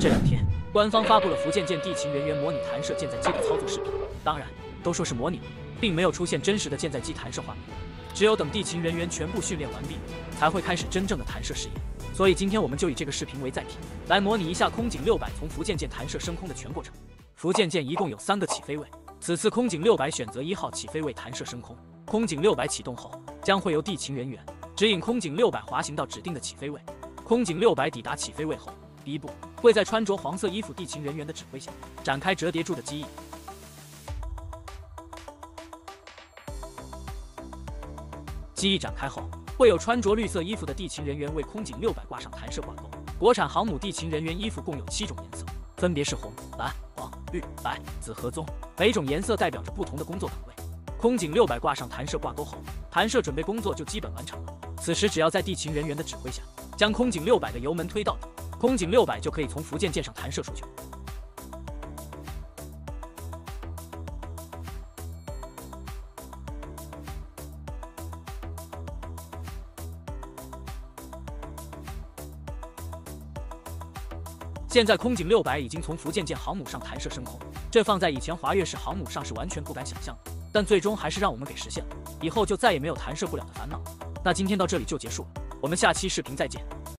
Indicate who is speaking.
Speaker 1: 这两天，官方发布了福建舰地勤人员模拟弹射舰载机的操作视频，当然都说是模拟了，并没有出现真实的舰载机弹射画面。只有等地勤人员全部训练完毕，才会开始真正的弹射试验。所以今天我们就以这个视频为载体，来模拟一下空警六百从福建舰弹射升空的全过程。福建舰一共有三个起飞位，此次空警六百选择一号起飞位弹射升空。空警六百启动后，将会由地勤人员指引空警六百滑行到指定的起飞位。空警六百抵达起飞位后，第一步会在穿着黄色衣服地勤人员的指挥下展开折叠柱的机翼。机翼展开后，会有穿着绿色衣服的地勤人员为空警六百挂上弹射挂钩。国产航母地勤人员衣服共有七种颜色，分别是红、蓝、黄、绿、白、紫和棕，每种颜色代表着不同的工作岗位。空警六百挂上弹射挂钩后，弹射准备工作就基本完成了。此时只要在地勤人员的指挥下。将空警六百的油门推到底，空警六百就可以从福建舰上弹射出去。现在空警六百已经从福建舰航母上弹射升空，这放在以前华跃式航母上是完全不敢想象的，但最终还是让我们给实现了，以后就再也没有弹射不了的烦恼。那今天到这里就结束了。我们下期视频再见。